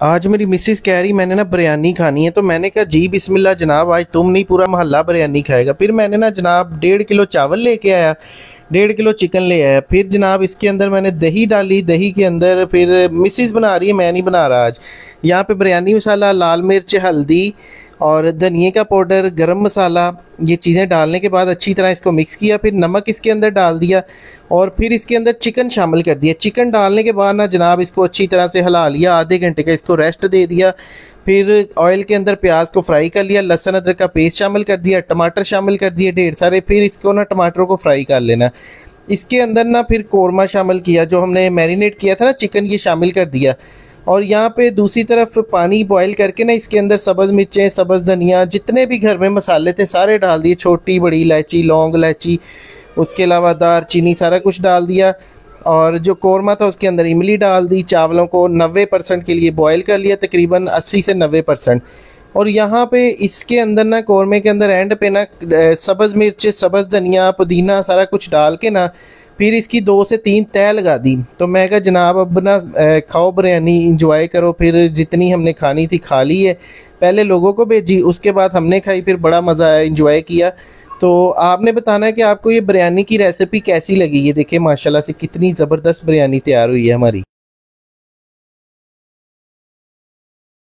آج میری مسز کہہ رہی، میں نے نا بریانی کھانی ہے تو میں نے کہا جی بسم اللہ جناب، آج تم نہیں، پورا محلہ بریانی کھائے گا۔ پھر میں نے نا جناب ڈیڑھ کلو چاول لے کے آیا، ڈیڑھ کلو چکن لے آیا۔ پھر جناب اس کے اندر میں نے دہی ڈالی، دہی کے اندر پھر مسز بنا رہی ہے، میں نہیں بنا رہا آج۔ یہاں پہ بریانی مسالہ، لال مرچ، ہلدی اور دھنیے کا پاؤڈر، گرم مسالہ، یہ چیزیں ڈالنے کے بعد اچھی طرح اس کو مکس کیا، پھر نمک اس کے اندر ڈال دیا اور پھر اس کے اندر چکن شامل کر دیا۔ چکن ڈالنے کے بعد نا جناب اس کو اچھی طرح سے ہلا لیا، آدھے گھنٹے کا اس کو ریسٹ دے دیا۔ پھر آئل کے اندر پیاز کو فرائی کر لیا، لہسن ادرک کا پیسٹ شامل کر دیا، ٹماٹر شامل کر دیا ڈھیر سارے۔ پھر اس کو نا ٹماٹروں کو فرائی کر لینا۔ اس کے اندر نا پھر قورمہ شامل کیا جو ہم نے میرینیٹ کیا تھا نا چکن یہ شامل کر دیا۔ اور یہاں پہ دوسری طرف پانی بوائل کر کے نا، اس کے اندر سبز مرچیں، سبز دھنیا، جتنے بھی گھر میں مسالے تھے، سارے ڈال دیے۔ چھوٹی، بڑی، الائچی، لونگ الائچی، اس کے علاوہ دار، چینی، سارا کچھ ڈال دیا۔ اور جو قورمہ تھا، اس کے اندر املی ڈال دی۔ چاولوں کو نوے پرسنٹ کے لیے بوائل کر لیا، تقریباً اسی سے نوے پرسنٹ اور یہاں پہ اس کے اندر نا، قورمے کے اندر اینڈ پہ نا، سبز مرچ، سبز دھنیا، پودینہ، سارا کچھ ڈال کے نا پھر اس کی دو سے تین تہ لگا دی۔ تو میں کہا، جناب، اب نا کھاؤ بریانی انجوائے کرو۔ پھر جتنی ہم نے کھانی تھی، کھا لی ہے۔ پہلے لوگوں کو بھیجی، اس کے بعد ہم نے کھائی، پھر بڑا مزہ آیا انجوائے کیا۔ تو آپ نے بتانا ہے کہ آپ کو یہ بریانی کی ریسیپی کیسی لگی؟ یہ دیکھیں، ماشاءاللہ سے کتنی زبردست بریانی تیار ہوئی ہے ہماری۔